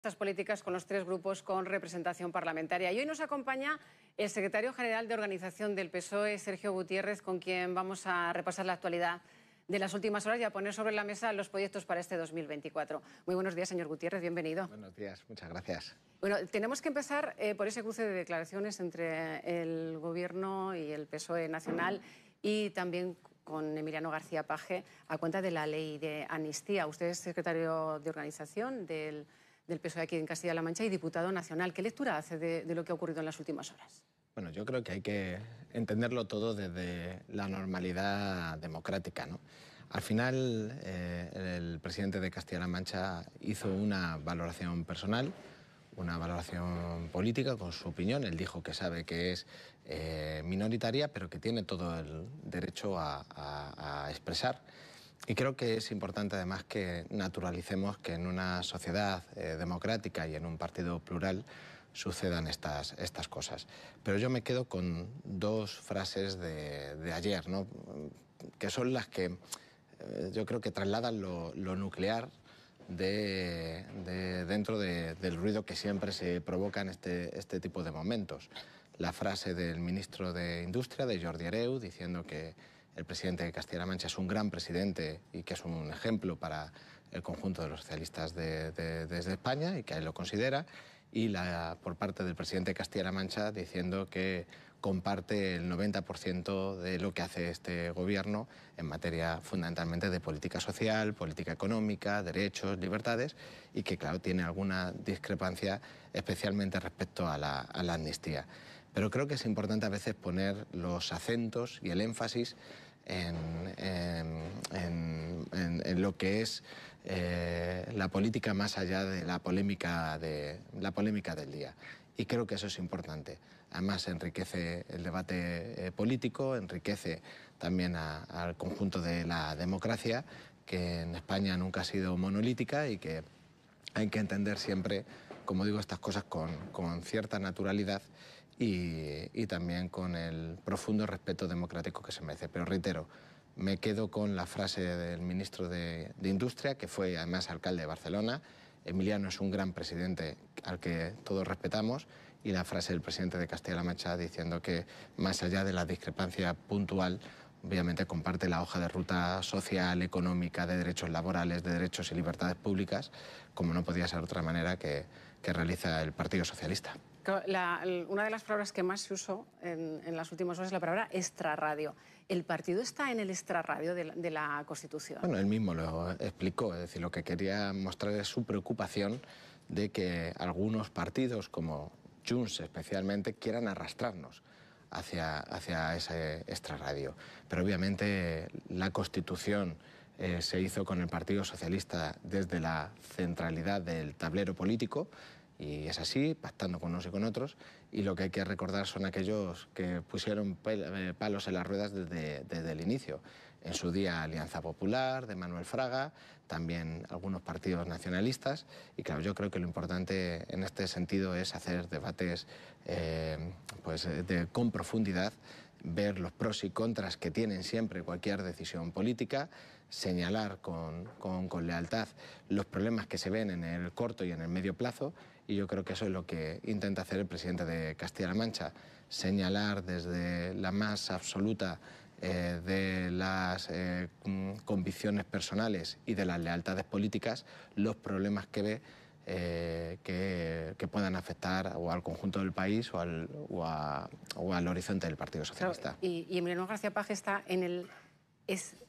estas políticas con los tres grupos con representación parlamentaria. Y hoy nos acompaña el secretario general de organización del PSOE, Sergio Gutiérrez, con quien vamos a repasar la actualidad de las últimas horas y a poner sobre la mesa los proyectos para este 2024. Muy buenos días, señor Gutiérrez, bienvenido. Buenos días, muchas gracias. Bueno, tenemos que empezar eh, por ese cruce de declaraciones entre el Gobierno y el PSOE nacional y también con Emiliano García Paje a cuenta de la ley de amnistía. Usted es secretario de organización del del PSOE aquí en Castilla-La Mancha y diputado nacional. ¿Qué lectura hace de, lo que ha ocurrido en las últimas horas? Bueno, yo creo que hay que entenderlo todo desde la normalidad democrática. ¿no? Al final, eh, el presidente de Castilla-La Mancha hizo una valoración personal, una valoración política con su opinión. Él dijo que sabe que es eh, minoritaria, pero que tiene todo el derecho a expresar y creo que es importante además que naturalicemos que en una sociedad eh, democrática y en un partido plural sucedan estas, estas cosas. Pero yo me quedo con dos frases de, ayer, ¿no? que son las que eh, yo creo que trasladan lo, nuclear de, dentro del ruido que siempre se provoca en este, este tipo de momentos. La frase del ministro de Industria, de Jordi Areu, diciendo que el presidente de Castilla-La Mancha es un gran presidente y que es un ejemplo para el conjunto de los socialistas desde España y que él lo considera, y por parte del presidente de Castilla-La Mancha diciendo que comparte el 90% de lo que hace este gobierno en materia fundamentalmente de política social, política económica, derechos, libertades y que claro tiene alguna discrepancia especialmente respecto a la, a la amnistía. Pero creo que es importante a veces poner los acentos y el énfasis en, lo que es eh, la política más allá de la polémica, del día. Y creo que eso es importante. Además, enriquece el debate eh, político, enriquece también al conjunto de la democracia, que en España nunca ha sido monolítica y que hay que entender siempre, como digo, estas cosas con cierta naturalidad y, también con el profundo respeto democrático que se merece. Pero reitero, me quedo con la frase del ministro de, Industria, que fue además alcalde de Barcelona. Emiliano es un gran presidente al que todos respetamos y la frase del presidente de Castilla-La Mancha diciendo que más allá de la discrepancia puntual, obviamente comparte la hoja de ruta social, económica, de derechos laborales, de derechos y libertades públicas, como no podía ser de otra manera que, que realiza el Partido Socialista una de las palabras que más se usó en, las últimas horas es la palabra extrarradio. ¿El partido está en el extrarradio de, de la Constitución? Bueno, él mismo lo explicó. Es decir, lo que quería mostrar es su preocupación de que algunos partidos, como Junts especialmente, quieran arrastrarnos hacia, hacia ese extrarradio. Pero obviamente la Constitución eh, se hizo con el Partido Socialista desde la centralidad del tablero político y es así, pactando con unos y con otros, y lo que hay que recordar son aquellos que pusieron eh, palos en las ruedas desde, desde, el inicio. En su día Alianza Popular, de Manuel Fraga, también algunos partidos nacionalistas, y claro, yo creo que lo importante en este sentido es hacer debates eh, pues, de, con profundidad ver los pros y contras que tienen siempre cualquier decisión política, señalar con, con, lealtad los problemas que se ven en el corto y en el medio plazo, y yo creo que eso es lo que intenta hacer el presidente de Castilla-La Mancha, señalar desde la más absoluta eh, de las eh, convicciones personales y de las lealtades políticas los problemas que ve eh, que, puedan afectar o al conjunto del país o al, o, al horizonte del Partido Socialista. ¿Y, ¿Y, Emiliano García Paje está en el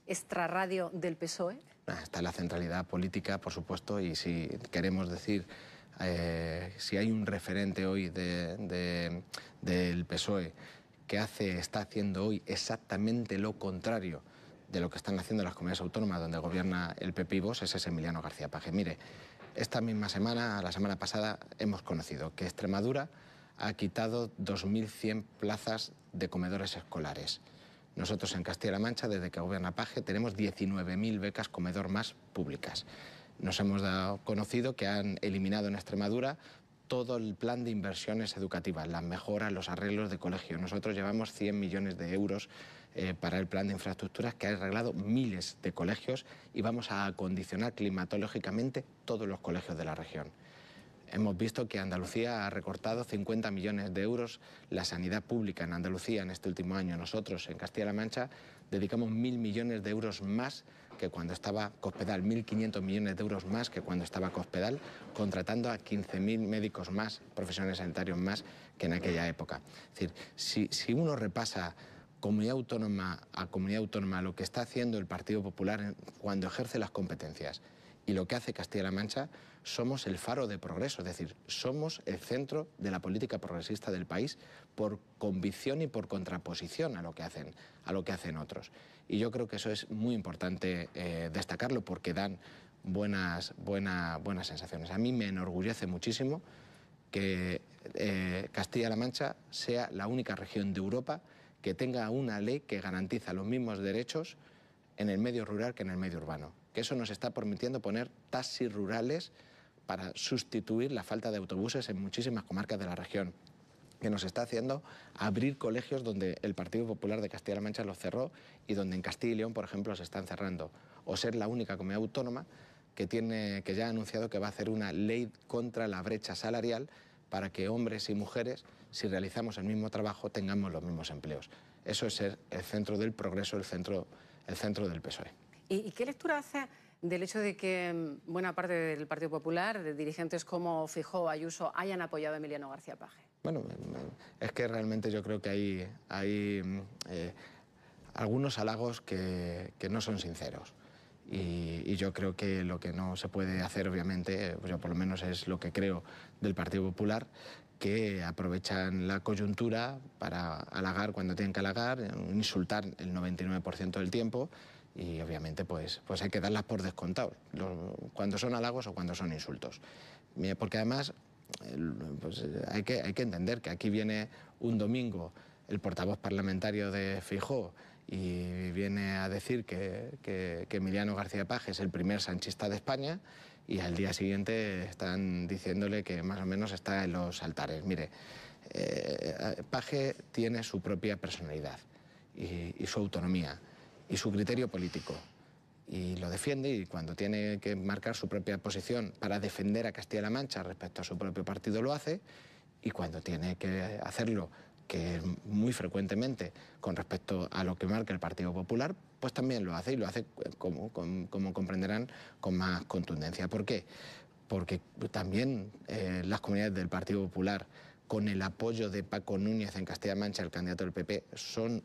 extrarradio del PSOE? Ah, está en la centralidad política, por supuesto, y si queremos decir eh, si hay un referente hoy de, del PSOE que hace, está haciendo hoy exactamente lo contrario de lo que están haciendo las comunidades autónomas donde gobierna el PP ese es Emiliano García Paje. Mire, esta misma semana, la semana pasada, hemos conocido que Extremadura ha quitado 2.100 plazas de comedores escolares. Nosotros en Castilla-La Mancha, desde que gobierna Paje, tenemos 19.000 becas comedor más públicas. Nos hemos dado conocido que han eliminado en Extremadura todo el plan de inversiones educativas, las mejoras, los arreglos de colegio. Nosotros llevamos 100 millones de euros eh, para el plan de infraestructuras que ha arreglado miles de colegios y vamos a acondicionar climatológicamente todos los colegios de la región. Hemos visto que Andalucía ha recortado 50 millones de euros la sanidad pública en Andalucía en este último año. Nosotros, en Castilla-La Mancha, dedicamos mil millones de euros más que cuando estaba Cospedal, 1.500 millones de euros más que cuando estaba Cospedal, contratando a 15.000 médicos más, profesionales sanitarios más que en aquella época. Es decir, si, si uno repasa comunidad autónoma a comunidad autónoma lo que está haciendo el Partido Popular cuando ejerce las competencias y lo que hace Castilla-La Mancha, somos el faro de progreso, es decir, somos el centro de la política progresista del país por convicción y por contraposición a lo que hacen, a lo que hacen otros. Y yo creo que eso es muy importante eh, destacarlo porque dan buenas, buenas sensaciones. A mí me enorgullece muchísimo que eh, Castilla-La Mancha sea la única región de Europa que tenga una ley que garantiza los mismos derechos en el medio rural que en el medio urbano. Que eso nos está permitiendo poner taxis rurales para sustituir la falta de autobuses en muchísimas comarcas de la región que nos está haciendo abrir colegios donde el Partido Popular de Castilla-La Mancha los cerró y donde en Castilla y León, por ejemplo, se están cerrando. O ser la única comunidad autónoma que, tiene, que ya ha anunciado que va a hacer una ley contra la brecha salarial para que hombres y mujeres si realizamos el mismo trabajo tengamos los mismos empleos. Eso es ser el centro del progreso, el centro, el centro del PSOE. ¿Y, qué lectura hace del hecho de que mm, buena parte del Partido Popular, de dirigentes como Fijó Ayuso, hayan apoyado a Emiliano García Paje? Bueno, es que realmente yo creo que hay, hay mm, eh, algunos halagos que, que no son sinceros. Y, yo creo que lo que no se puede hacer, obviamente, pues yo por lo menos es lo que creo del Partido Popular, que aprovechan la coyuntura para halagar cuando tienen que halagar, insultar el 99% del tiempo y obviamente pues, pues hay que darlas por descontado, cuando son halagos o cuando son insultos. Porque además pues, hay, que, hay que entender que aquí viene un domingo el portavoz parlamentario de Fijó y viene a decir que, que, que Emiliano García Paje es el primer sanchista de España y al día siguiente están diciéndole que más o menos está en los altares. Mire, eh, tiene su propia personalidad y, su autonomía y su criterio político y lo defiende y cuando tiene que marcar su propia posición para defender a Castilla-La Mancha respecto a su propio partido lo hace y cuando tiene que hacerlo que muy frecuentemente con respecto a lo que marca el Partido Popular, pues también lo hace y lo hace, como, como, comprenderán, con más contundencia. ¿Por qué? Porque también eh, las comunidades del Partido Popular, con el apoyo de Paco Núñez en Castilla-La Mancha, el candidato del PP, son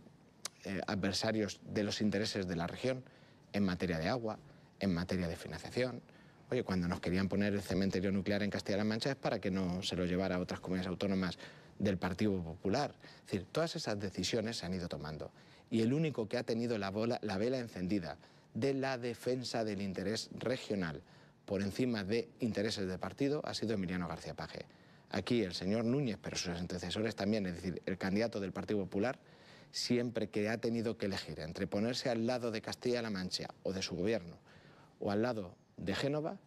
eh, adversarios de los intereses de la región en materia de agua, en materia de financiación. Oye, cuando nos querían poner el cementerio nuclear en Castilla-La Mancha es para que no se lo llevara a otras comunidades autónomas del Partido Popular. Es decir, todas esas decisiones se han ido tomando. Y el único que ha tenido la, la vela encendida de la defensa del interés regional por encima de intereses de partido ha sido Emiliano García Paje. Aquí el señor Núñez, pero sus antecesores también, es decir, el candidato del Partido Popular, siempre que ha tenido que elegir entre ponerse al lado de Castilla-La Mancha o de su gobierno o al lado de Génova,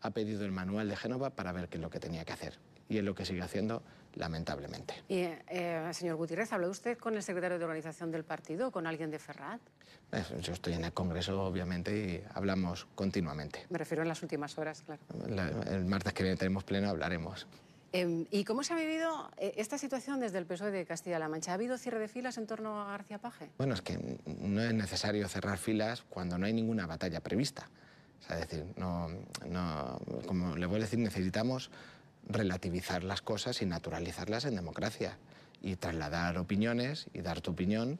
ha pedido el manual de Génova para ver qué es lo que tenía que hacer. Y es lo que sigue haciendo lamentablemente. Y, eh, señor Gutiérrez, ¿habló usted con el secretario de organización del partido, con alguien de Ferrat? Eh, yo estoy en el Congreso, obviamente, y hablamos continuamente. Me refiero en las últimas horas, claro. el martes que viene tenemos pleno, hablaremos. Em, ¿Y cómo se ha vivido eh, esta situación desde el PSOE de Castilla-La Mancha? ¿Ha habido cierre de filas en torno a García Paje? Bueno, es que no es necesario cerrar filas cuando no hay ninguna batalla prevista. es decir, no, no, como le voy a decir, necesitamos relativizar las cosas y naturalizarlas en democracia. Y trasladar opiniones y dar tu opinión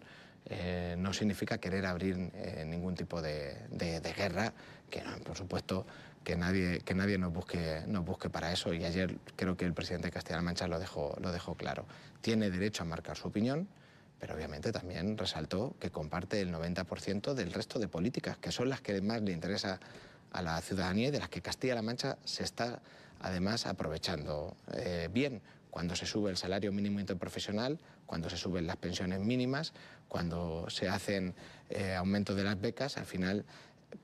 eh, no significa querer abrir eh, ningún tipo de, guerra, que por supuesto que nadie, que nadie nos, busque, nos busque para eso. Y ayer creo que el presidente de Castilla-La Mancha lo dejó, lo dejó claro. Tiene derecho a marcar su opinión, pero obviamente también resaltó que comparte el 90% del resto de políticas, que son las que más le interesa a la ciudadanía y de las que Castilla-La Mancha se está además aprovechando eh, bien cuando se sube el salario mínimo interprofesional, cuando se suben las pensiones mínimas, cuando se hacen eh, aumento de las becas, al final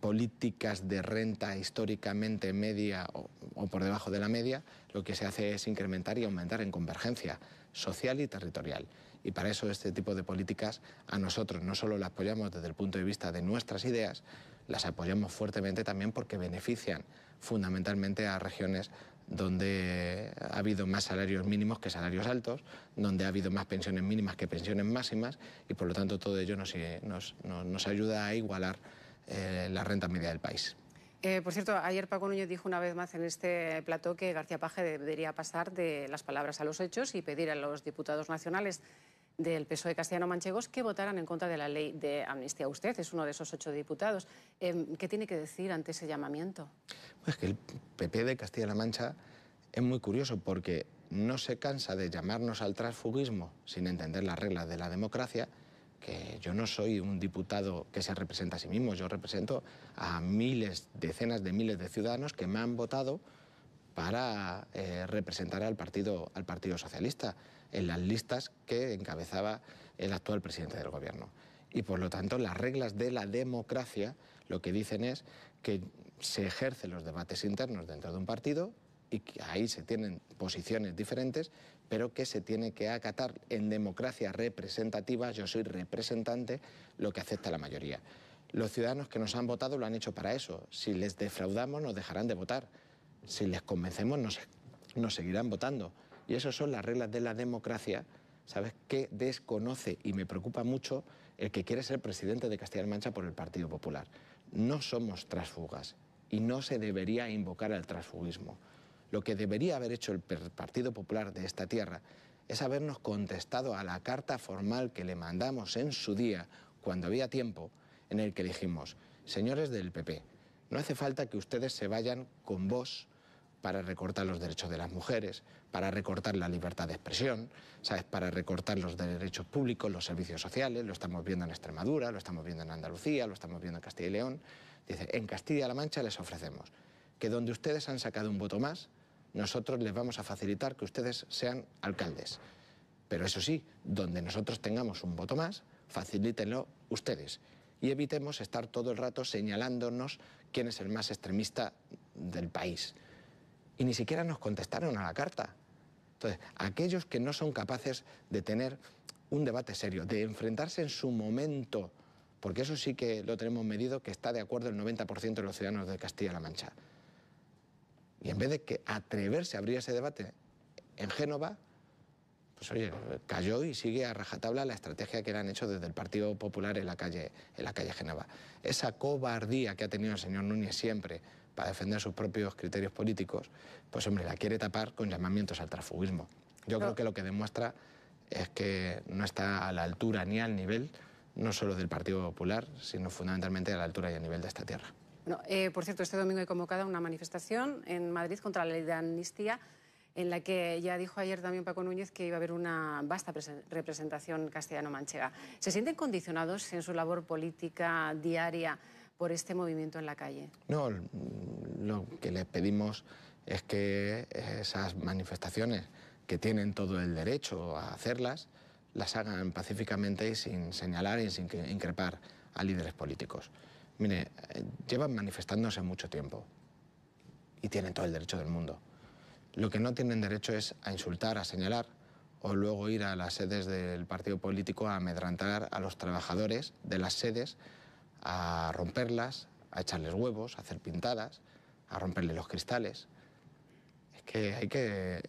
políticas de renta históricamente media o, por debajo de la media, lo que se hace es incrementar y aumentar en convergencia social y territorial. Y para eso este tipo de políticas a nosotros no solo las apoyamos desde el punto de vista de nuestras ideas, las apoyamos fuertemente también porque benefician fundamentalmente a regiones donde ha habido más salarios mínimos que salarios altos, donde ha habido más pensiones mínimas que pensiones máximas y por lo tanto todo ello nos, ayuda a igualar eh, la renta media del país. Eh, por cierto, ayer Paco Núñez dijo una vez más en este plató que García Paje debería pasar de las palabras a los hechos y pedir a los diputados nacionales del PSOE castellano-manchegos que votaran en contra de la ley de amnistía. Usted es uno de esos ocho diputados. Em, ¿Qué tiene que decir ante ese llamamiento? Pues que el PP de Castilla-La Mancha es muy curioso porque no se cansa de llamarnos al transfugismo sin entender las reglas de la democracia, que yo no soy un diputado que se representa a sí mismo, yo represento a miles, decenas de miles de ciudadanos que me han votado para eh, representar al partido, al partido Socialista en las listas que encabezaba el actual presidente del Gobierno. Y por lo tanto, las reglas de la democracia lo que dicen es que se ejercen los debates internos dentro de un partido y ahí se tienen posiciones diferentes, pero que se tiene que acatar en democracia representativa, yo soy representante, lo que acepta la mayoría. Los ciudadanos que nos han votado lo han hecho para eso. Si les defraudamos, nos dejarán de votar si les convencemos, nos, seguirán votando. Y esas son las reglas de la democracia, ¿sabes? Que desconoce y me preocupa mucho el que quiere ser presidente de Castilla-La Mancha por el Partido Popular. No somos transfugas y no se debería invocar al transfugismo. Lo que debería haber hecho el Partido Popular de esta tierra es habernos contestado a la carta formal que le mandamos en su día, cuando había tiempo, en el que dijimos, señores del PP, no hace falta que ustedes se vayan con vos para recortar los derechos de las mujeres, para recortar la libertad de expresión, ¿sabes? para recortar los derechos públicos, los servicios sociales, lo estamos viendo en Extremadura, lo estamos viendo en Andalucía, lo estamos viendo en Castilla y León. Dice, en Castilla-La Mancha les ofrecemos que donde ustedes han sacado un voto más, nosotros les vamos a facilitar que ustedes sean alcaldes. Pero eso sí, donde nosotros tengamos un voto más, facilítenlo ustedes. Y evitemos estar todo el rato señalándonos quién es el más extremista del país y ni siquiera nos contestaron a la carta. Entonces, aquellos que no son capaces de tener un debate serio, de enfrentarse en su momento, porque eso sí que lo tenemos medido, que está de acuerdo el 90% de los ciudadanos de Castilla-La Mancha. Y en vez de que atreverse a abrir ese debate en Génova, pues oye, cayó y sigue a rajatabla la estrategia que le han hecho desde el Partido Popular en la calle, en la calle Génova. Esa cobardía que ha tenido el señor Núñez siempre para defender sus propios criterios políticos, pues hombre, la quiere tapar con llamamientos al transfugismo. Yo creo que lo que demuestra es que no está a la altura ni al nivel, no solo del Partido Popular, sino fundamentalmente a la altura y a nivel de esta tierra. Eh, por cierto, este domingo hay convocada una manifestación en Madrid contra la ley de amnistía, en la que ya dijo ayer también Paco Núñez que iba a haber una vasta representación castellano-manchega. ¿Se sienten condicionados en su labor política diaria por este movimiento en la calle? No, lo que les pedimos es que esas manifestaciones que tienen todo el derecho a hacerlas, las hagan pacíficamente y sin señalar y sin increpar a líderes políticos. Mire, llevan manifestándose mucho tiempo y tienen todo el derecho del mundo. Lo que no tienen derecho es a insultar, a señalar o luego ir a las sedes del partido político a amedrantar a los trabajadores de las sedes a romperlas, a echarles huevos, a hacer pintadas, a romperle los cristales. Es que hay que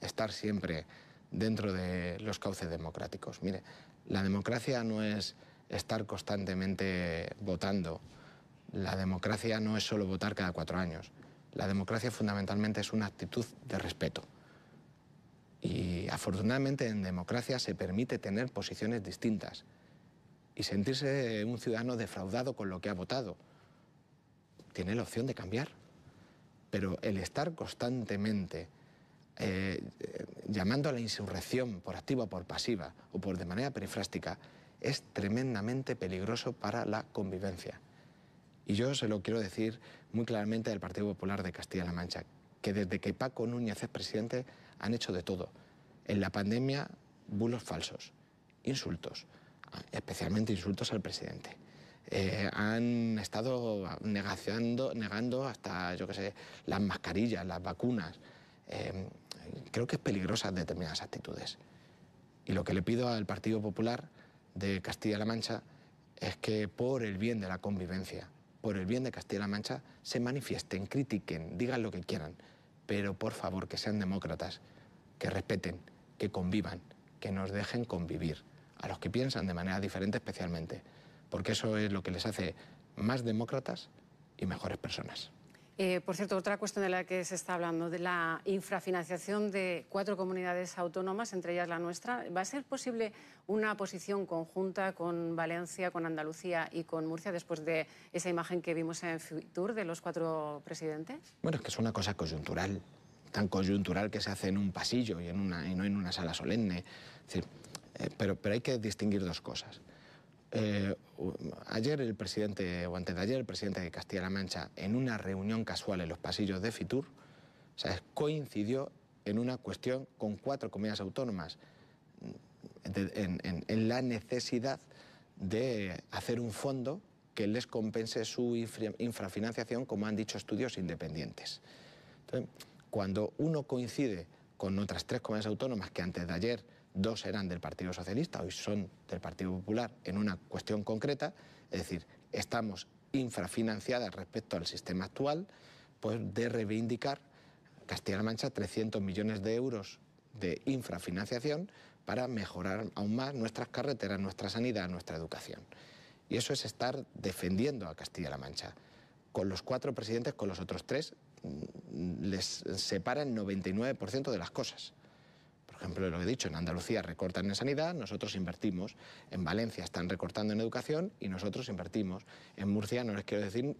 estar siempre dentro de los cauces democráticos. Mire, la democracia no es estar constantemente votando. La democracia no es solo votar cada cuatro años. La democracia fundamentalmente es una actitud de respeto. Y afortunadamente en democracia se permite tener posiciones distintas y sentirse un ciudadano defraudado con lo que ha votado. Tiene la opción de cambiar. Pero el estar constantemente eh, llamando a la insurrección por activa o por pasiva o por de manera perifrástica es tremendamente peligroso para la convivencia. Y yo se lo quiero decir muy claramente al Partido Popular de Castilla-La Mancha, que desde que Paco Núñez es presidente han hecho de todo. En la pandemia, bulos falsos, insultos, especialmente insultos al presidente. Eh, han estado negaciando, negando hasta, yo qué sé, las mascarillas, las vacunas. Eh, creo que es peligrosas determinadas actitudes. Y lo que le pido al Partido Popular de Castilla-La Mancha es que por el bien de la convivencia, por el bien de Castilla-La Mancha, se manifiesten, critiquen, digan lo que quieran, pero por favor que sean demócratas, que respeten, que convivan, que nos dejen convivir, a los que piensan de manera diferente especialmente, porque eso es lo que les hace más demócratas y mejores personas. Eh, por cierto, otra cuestión de la que se está hablando, de la infrafinanciación de cuatro comunidades autónomas, entre ellas la nuestra. ¿Va a ser posible una posición conjunta con Valencia, con Andalucía y con Murcia después de esa imagen que vimos en Fitur de los cuatro presidentes? Bueno, es que es una cosa coyuntural, tan coyuntural que se hace en un pasillo y, no en una sala solemne. Eh, pero hay que distinguir dos cosas. Eh, ayer el presidente, o antes de ayer, el presidente de Castilla-La Mancha, en una reunión casual en los pasillos de Fitur, coincidió en una cuestión con cuatro comunidades autónomas, en, la necesidad de hacer un fondo que les compense su infrafinanciación, como han dicho estudios independientes. cuando uno coincide con otras tres comunidades autónomas que antes de ayer dos eran del Partido Socialista, hoy son del Partido Popular en una cuestión concreta, es decir, estamos infrafinanciadas respecto al sistema actual, pues de reivindicar Castilla-La Mancha 300 millones de euros de infrafinanciación para mejorar aún más nuestras carreteras, nuestra sanidad, nuestra educación. Y eso es estar defendiendo a Castilla-La Mancha. Con los cuatro presidentes, con los otros tres, mm, les separa el 99% de las cosas ejemplo, lo he dicho, en Andalucía recortan en sanidad, nosotros invertimos. En Valencia están recortando en educación y nosotros invertimos. En Murcia, no les quiero decir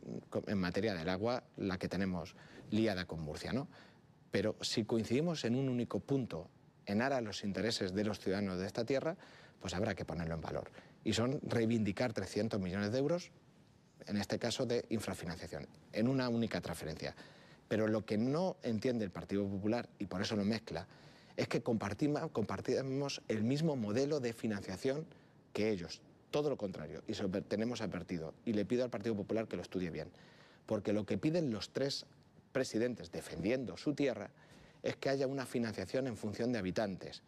en materia del agua, la que tenemos liada con Murcia, ¿no? Pero si coincidimos en un único punto, en aras los intereses de los ciudadanos de esta tierra, pues habrá que ponerlo en valor. Y son reivindicar 300 millones de euros, en este caso de infrafinanciación, en una única transferencia. Pero lo que no entiende el Partido Popular, y por eso lo mezcla, es que compartimos, el mismo modelo de financiación que ellos. Todo lo contrario, y se lo tenemos advertido. Y le pido al Partido Popular que lo estudie bien. Porque lo que piden los tres presidentes defendiendo su tierra es que haya una financiación en función de habitantes.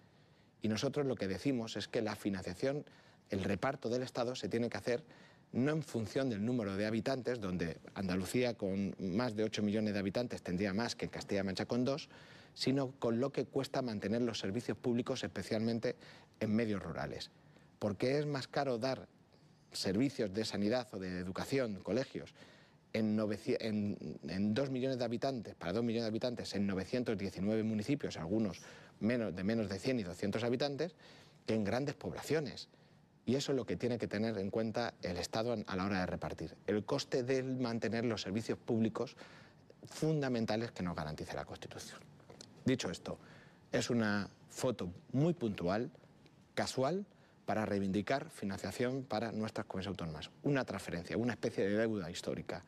Y nosotros lo que decimos es que la financiación, el reparto del Estado se tiene que hacer no en función del número de habitantes, donde Andalucía con más de 8 millones de habitantes tendría más que Castilla-La Mancha con dos, sino con lo que cuesta mantener los servicios públicos, especialmente en medios rurales. Porque es más caro dar servicios de sanidad o de educación, colegios, en, en, 2 millones de habitantes, para 2 millones de habitantes, en 919 municipios, algunos de menos de 100 y 200 habitantes, que en grandes poblaciones. Y eso es lo que tiene que tener en cuenta el Estado a la hora de repartir. El coste de mantener los servicios públicos fundamentales que nos garantice la Constitución. Dicho esto, es una foto muy puntual, casual, para reivindicar financiación para nuestras comunidades autónomas. Una transferencia, una especie de deuda histórica.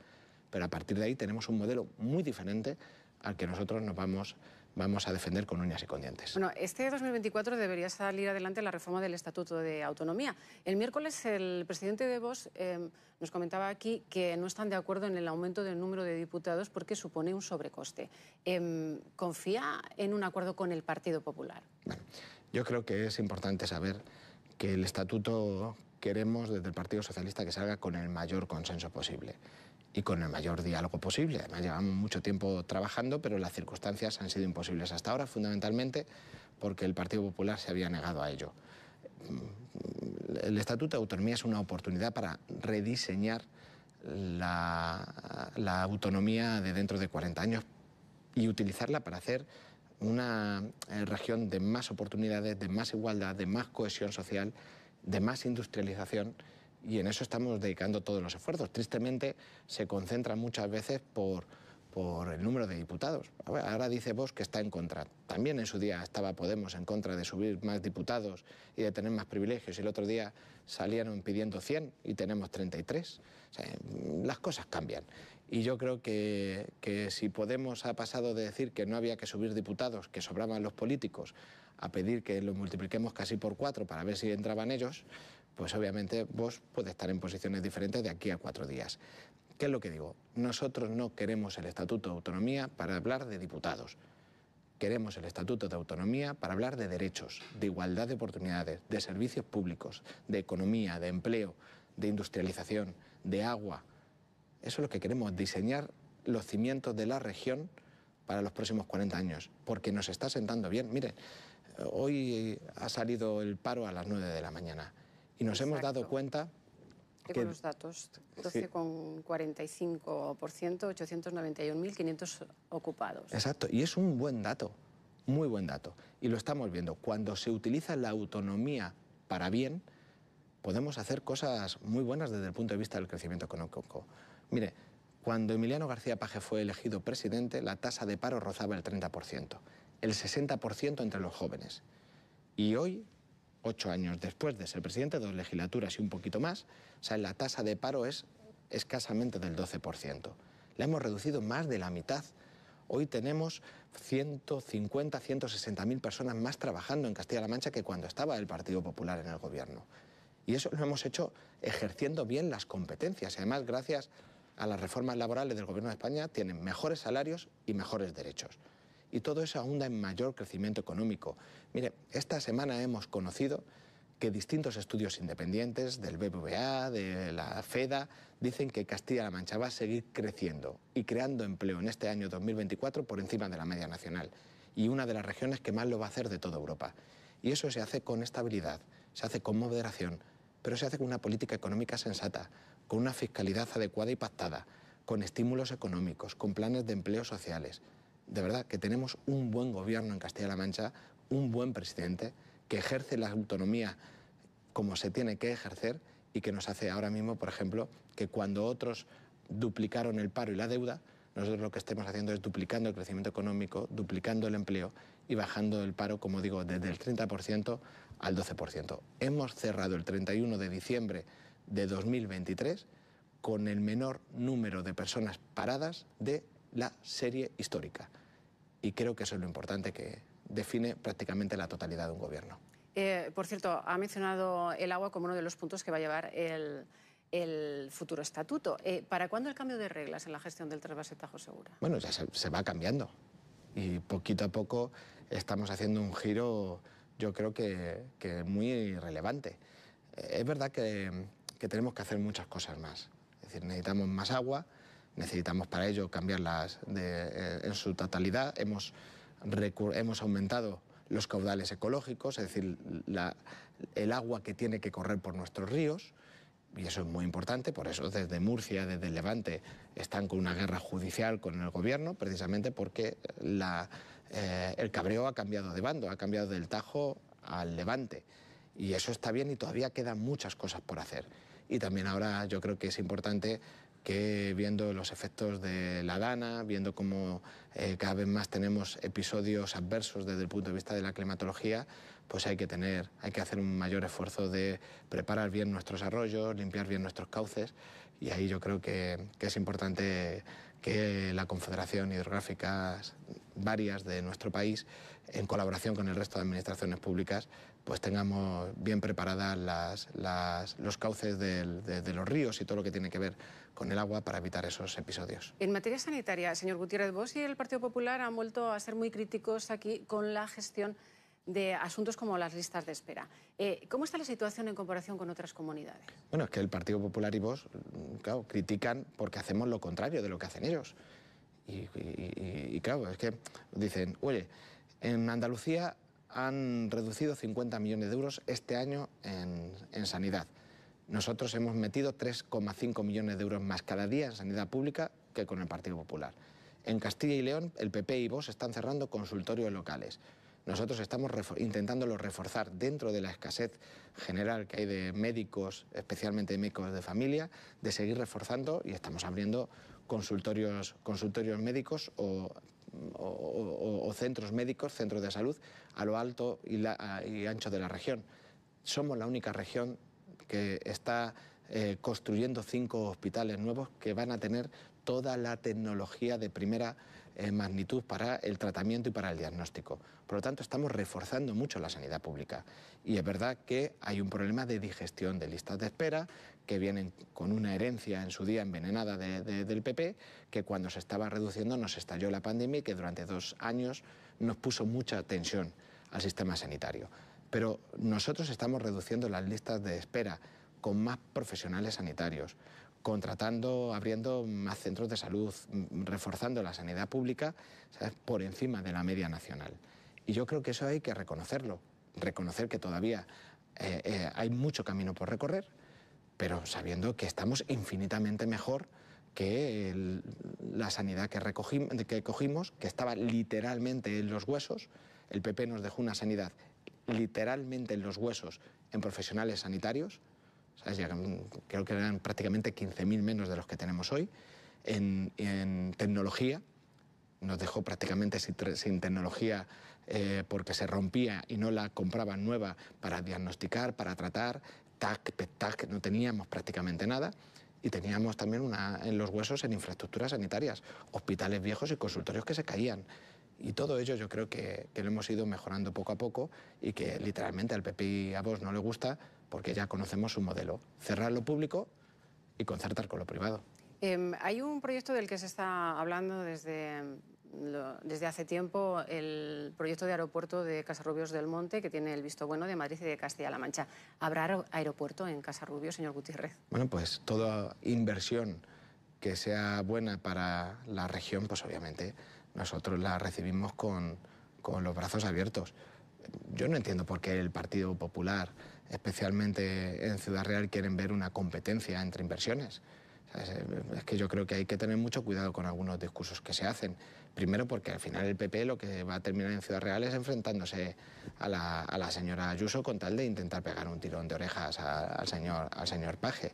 Pero a partir de ahí tenemos un modelo muy diferente al que nosotros nos vamos vamos a defender con uñas y con dientes. Bueno, este 2024 debería salir adelante la reforma del Estatuto de Autonomía. El miércoles el presidente de Vox em, nos comentaba aquí que no están de acuerdo en el aumento del número de diputados porque supone un sobrecoste. Em, ¿Confía en un acuerdo con el Partido Popular? Bueno, yo creo que es importante saber que el Estatuto queremos desde el Partido Socialista que salga con el mayor consenso posible y con el mayor diálogo posible. Además, llevamos mucho tiempo trabajando, pero las circunstancias han sido imposibles hasta ahora, fundamentalmente porque el Partido Popular se había negado a ello. El Estatuto de Autonomía es una oportunidad para rediseñar la, la autonomía de dentro de 40 años y utilizarla para hacer una eh, región de más oportunidades, de más igualdad, de más cohesión social, de más industrialización y en eso estamos dedicando todos los esfuerzos. Tristemente se concentra muchas veces por, el número de diputados. Ahora dice vos que está en contra. También en su día estaba Podemos en contra de subir más diputados y de tener más privilegios. Y el otro día salieron pidiendo 100 y tenemos 33. las cosas cambian. Y yo creo que, que si Podemos ha pasado de decir que no había que subir diputados, que sobraban los políticos, a pedir que los multipliquemos casi por cuatro para ver si entraban ellos, pues obviamente vos puede estar en posiciones diferentes de aquí a cuatro días. ¿Qué es lo que digo? Nosotros no queremos el Estatuto de Autonomía para hablar de diputados. Queremos el Estatuto de Autonomía para hablar de derechos, de igualdad de oportunidades, de servicios públicos, de economía, de empleo, de industrialización, de agua. Eso es lo que queremos, diseñar los cimientos de la región para los próximos 40 años, porque nos está sentando bien. Mire, hoy ha salido el paro a las 9 de la mañana y nos hemos dado cuenta Tengo los datos, 12,45%, 891.500 ocupados. Exacto, y es un buen dato, muy buen dato. Y lo estamos viendo. Cuando se utiliza la autonomía para bien, podemos hacer cosas muy buenas desde el punto de vista del crecimiento económico. Mire, cuando Emiliano García Paje fue elegido presidente, la tasa de paro rozaba el 30%, el 60% entre los jóvenes. Y hoy ocho años después de ser presidente, dos legislaturas y un poquito más, o sea, la tasa de paro es escasamente del 12%. La hemos reducido más de la mitad. Hoy tenemos 150, 160 mil personas más trabajando en Castilla-La Mancha que cuando estaba el Partido Popular en el gobierno. Y eso lo hemos hecho ejerciendo bien las competencias. Y además, gracias a las reformas laborales del Gobierno de España, tienen mejores salarios y mejores derechos y todo eso ahonda en mayor crecimiento económico. Mire, esta semana hemos conocido que distintos estudios independientes del BBVA, de la FEDA, dicen que Castilla-La Mancha va a seguir creciendo y creando empleo en este año 2024 por encima de la media nacional y una de las regiones que más lo va a hacer de toda Europa. Y eso se hace con estabilidad, se hace con moderación, pero se hace con una política económica sensata, con una fiscalidad adecuada y pactada, con estímulos económicos, con planes de empleo sociales de verdad que tenemos un buen gobierno en Castilla-La Mancha, un buen presidente que ejerce la autonomía como se tiene que ejercer y que nos hace ahora mismo, por ejemplo, que cuando otros duplicaron el paro y la deuda, nosotros lo que estemos haciendo es duplicando el crecimiento económico, duplicando el empleo y bajando el paro, como digo, desde el 30% al 12%. Hemos cerrado el 31 de diciembre de 2023 con el menor número de personas paradas de la serie histórica. Y creo que eso es lo importante que define prácticamente la totalidad de un gobierno. Eh, por cierto, ha mencionado el agua como uno de los puntos que va a llevar el, futuro estatuto. Eh, ¿Para cuándo el cambio de reglas en la gestión del trasvase Tajo Segura? Bueno, ya se, va cambiando. Y poquito a poco estamos haciendo un giro, yo creo que, muy relevante. Eh, es verdad que, que tenemos que hacer muchas cosas más. Es decir, necesitamos más agua, Necesitamos para ello cambiarlas eh, en su totalidad. Hemos, hemos aumentado los caudales ecológicos, es decir, el agua que tiene que correr por nuestros ríos, y eso es muy importante, por eso desde Murcia, desde Levante, están con una guerra judicial con el gobierno, precisamente porque eh, el cabreo ha cambiado de bando, ha cambiado del Tajo al Levante. Y eso está bien y todavía quedan muchas cosas por hacer. Y también ahora yo creo que es importante que viendo los efectos de la dana, viendo cómo eh, cada vez más tenemos episodios adversos desde el punto de vista de la climatología, pues hay que tener, hay que hacer un mayor esfuerzo de preparar bien nuestros arroyos, limpiar bien nuestros cauces y ahí yo creo que, que es importante que la Confederación Hidrográficas varias de nuestro país, en colaboración con el resto de administraciones públicas, pues tengamos bien preparadas los cauces de, los ríos y todo lo que tiene que ver con el agua para evitar esos episodios. En materia sanitaria, señor Gutiérrez, vos y el Partido Popular han vuelto a ser muy críticos aquí con la gestión de asuntos como las listas de espera. Eh, ¿Cómo está la situación en comparación con otras comunidades? Bueno, es que el Partido Popular y vos, claro, critican porque hacemos lo contrario de lo que hacen ellos. Y, claro, es que dicen, oye, en Andalucía han reducido 50 millones de euros este año en, sanidad. Nosotros hemos metido 3,5 millones de euros más cada día en sanidad pública que con el Partido Popular. En Castilla y León, el PP y vos están cerrando consultorios locales. Nosotros estamos intentándolo reforzar dentro de la escasez general que hay de médicos, especialmente de médicos de familia, de seguir reforzando y estamos abriendo consultorios, consultorios médicos o centros médicos, centros de salud, a lo alto y, ancho de la región. Somos la única región que está eh, construyendo cinco hospitales nuevos que van a tener toda la tecnología de primera eh, magnitud para el tratamiento y para el diagnóstico. Por lo tanto, estamos reforzando mucho la sanidad pública. Y es verdad que hay un problema de digestión de listas de espera que vienen con una herencia en su día envenenada del PP, que cuando se estaba reduciendo nos estalló la pandemia y que durante dos años nos puso mucha tensión al sistema sanitario. Pero nosotros estamos reduciendo las listas de espera con más profesionales sanitarios, contratando, abriendo más centros de salud, reforzando la sanidad pública por encima de la media nacional. Y yo creo que eso hay que reconocerlo, reconocer que todavía eh, eh, hay mucho camino por recorrer, pero sabiendo que estamos infinitamente mejor que la sanidad que, que cogimos, que estaba literalmente en los huesos. El PP nos dejó una sanidad literalmente en los huesos en profesionales sanitarios, creo que eran prácticamente 15.000 menos de los que tenemos hoy, en, tecnología, nos dejó prácticamente sin, tecnología eh, porque se rompía y no la compraban nueva para diagnosticar, para tratar, TAC, PET-TAC, no teníamos prácticamente nada. Y teníamos también una, en los huesos en infraestructuras sanitarias, hospitales viejos y consultorios que se caían. Y todo ello yo creo que, lo hemos ido mejorando poco a poco y que literalmente al PP y a vos no le gusta porque ya conocemos su modelo. Cerrar lo público y concertar con lo privado. Em, hay un proyecto del que se está hablando desde, desde hace tiempo, el proyecto de aeropuerto de Casarrubios del Monte, que tiene el visto bueno de Madrid y de Castilla-La Mancha. ¿Habrá aeropuerto en Casarrubios, señor Gutiérrez? Bueno, pues toda inversión que sea buena para la región, pues obviamente nosotros la recibimos con, los brazos abiertos. Yo no entiendo por qué el Partido Popular, especialmente en Ciudad Real, quieren ver una competencia entre inversiones. Es que yo creo que hay que tener mucho cuidado con algunos discursos que se hacen. Primero porque al final el PP lo que va a terminar en Ciudad Real es enfrentándose a la, señora Ayuso con tal de intentar pegar un tirón de orejas al, señor, al señor Paje.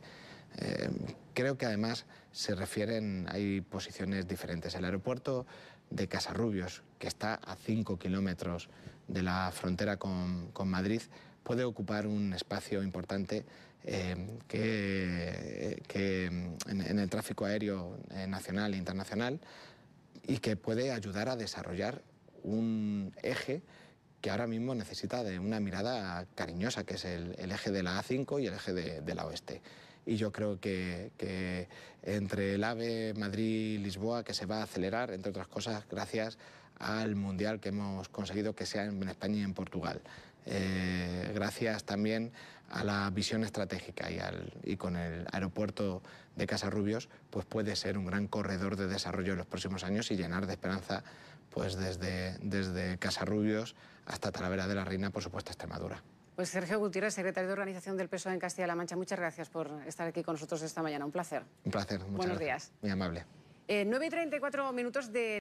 Eh, creo que además se refieren, hay posiciones diferentes. El aeropuerto de Casarrubios, que está a 5 kilómetros de la frontera con, Madrid, puede ocupar un espacio importante eh, que, en, el tráfico aéreo eh, nacional e internacional y que puede ayudar a desarrollar un eje que ahora mismo necesita de una mirada cariñosa, que es el, eje de la A5 y el eje de la oeste y yo creo que, entre el AVE Madrid-Lisboa, que se va a acelerar, entre otras cosas, gracias al Mundial que hemos conseguido que sea en España y en Portugal. Eh, gracias también a la visión estratégica y, y, con el aeropuerto de Casarrubios, pues puede ser un gran corredor de desarrollo en los próximos años y llenar de esperanza pues desde, desde Casarrubios hasta Talavera de la Reina, por supuesto, Extremadura. Pues Sergio Gutiérrez, secretario de Organización del PSOE en Castilla-La Mancha, muchas gracias por estar aquí con nosotros esta mañana. Un placer. Un placer. Muchas Buenos días. Muy amable. Eh, 9 y 34 minutos de...